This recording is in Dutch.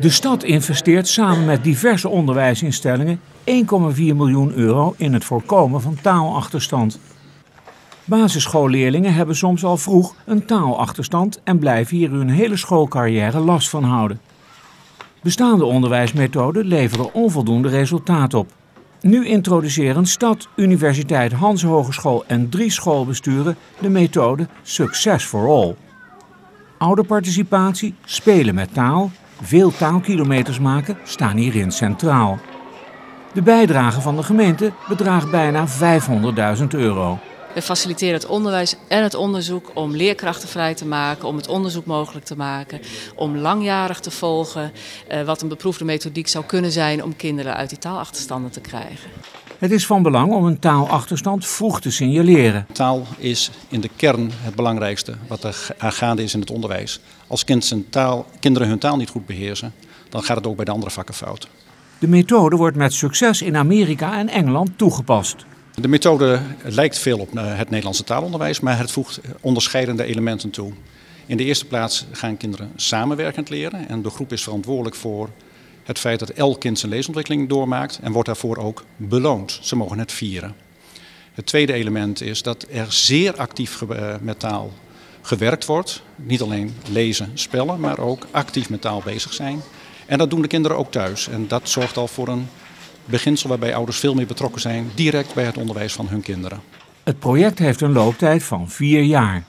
De stad investeert samen met diverse onderwijsinstellingen 1,4 miljoen euro in het voorkomen van taalachterstand. Basisschoolleerlingen hebben soms al vroeg een taalachterstand en blijven hier hun hele schoolcarrière last van houden. Bestaande onderwijsmethoden leveren onvoldoende resultaat op. Nu introduceren Stad, Universiteit Hans Hogeschool en drie schoolbesturen de methode Success for All. Ouderparticipatie, spelen met taal, veel taalkilometers maken staan hierin centraal. De bijdrage van de gemeente bedraagt bijna 500.000 euro. We faciliteren het onderwijs en het onderzoek om leerkrachten vrij te maken, om het onderzoek mogelijk te maken, om langjarig te volgen eh, wat een beproefde methodiek zou kunnen zijn om kinderen uit die taalachterstanden te krijgen. Het is van belang om een taalachterstand vroeg te signaleren. Taal is in de kern het belangrijkste wat er gaande is in het onderwijs. Als kind zijn taal, kinderen hun taal niet goed beheersen, dan gaat het ook bij de andere vakken fout. De methode wordt met succes in Amerika en Engeland toegepast. De methode lijkt veel op eh, het Nederlandse taalonderwijs, maar het voegt onderscheidende elementen toe. In de eerste plaats gaan kinderen samenwerkend leren en de groep is verantwoordelijk voor het feit dat elk kind zijn leesontwikkeling doormaakt en wordt daarvoor ook beloond. Ze mogen het vieren. Het tweede element is dat er zeer actief eh, met taal gewerkt wordt. Niet alleen lezen, spellen, maar ook actief met taal bezig zijn. En dat doen de kinderen ook thuis. En dat zorgt al voor een beginsel waarbij ouders veel meer betrokken zijn direct bij het onderwijs van hun kinderen. Het project heeft een looptijd van vier jaar.